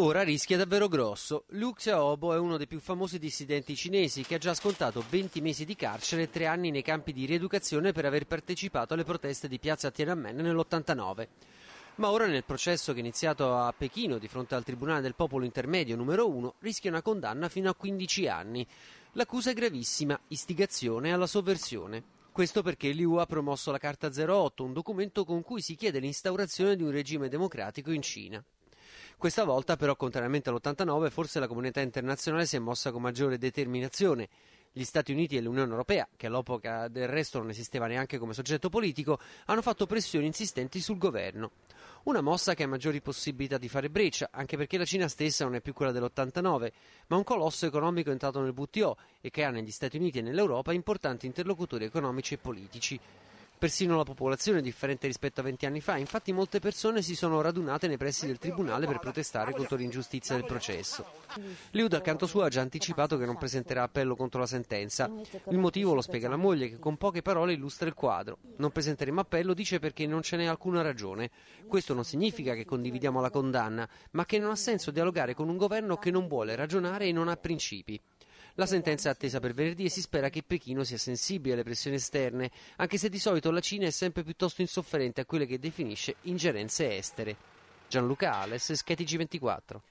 Ora rischia davvero grosso. Liu Xiaobo è uno dei più famosi dissidenti cinesi che ha già scontato 20 mesi di carcere e 3 anni nei campi di rieducazione per aver partecipato alle proteste di piazza Tiananmen nell'89. Ma ora nel processo che è iniziato a Pechino di fronte al Tribunale del Popolo Intermedio numero 1 rischia una condanna fino a 15 anni. L'accusa è gravissima, istigazione alla sovversione. Questo perché Liu ha promosso la Carta 08, un documento con cui si chiede l'instaurazione di un regime democratico in Cina. Questa volta, però, contrariamente all'89, forse la comunità internazionale si è mossa con maggiore determinazione. Gli Stati Uniti e l'Unione Europea, che all'epoca del resto non esisteva neanche come soggetto politico, hanno fatto pressioni insistenti sul governo. Una mossa che ha maggiori possibilità di fare breccia, anche perché la Cina stessa non è più quella dell'89, ma un colosso economico entrato nel WTO e che ha negli Stati Uniti e nell'Europa importanti interlocutori economici e politici. Persino la popolazione è differente rispetto a 20 anni fa, infatti molte persone si sono radunate nei pressi del tribunale per protestare contro l'ingiustizia del processo. Liu dal canto suo ha già anticipato che non presenterà appello contro la sentenza. Il motivo lo spiega la moglie che con poche parole illustra il quadro. Non presenteremo appello dice perché non ce n'è alcuna ragione. Questo non significa che condividiamo la condanna, ma che non ha senso dialogare con un governo che non vuole ragionare e non ha principi. La sentenza è attesa per venerdì e si spera che Pechino sia sensibile alle pressioni esterne, anche se di solito la Cina è sempre piuttosto insofferente a quelle che definisce ingerenze estere. Gianluca Ales, Scheti G24.